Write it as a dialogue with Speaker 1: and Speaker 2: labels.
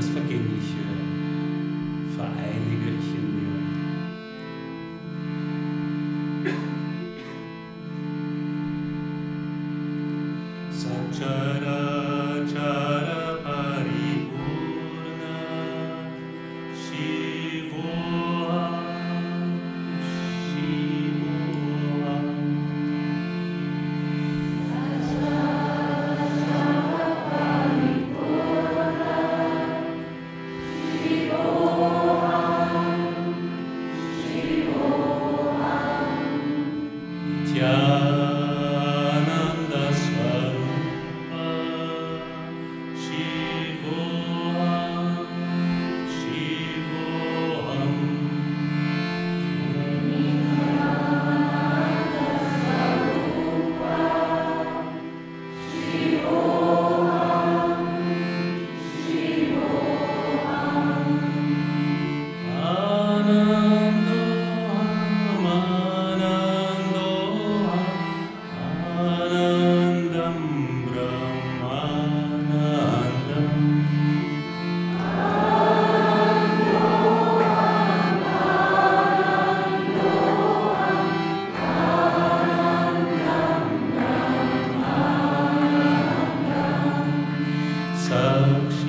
Speaker 1: das Vergängliche vereinige ich in mir. Sachara such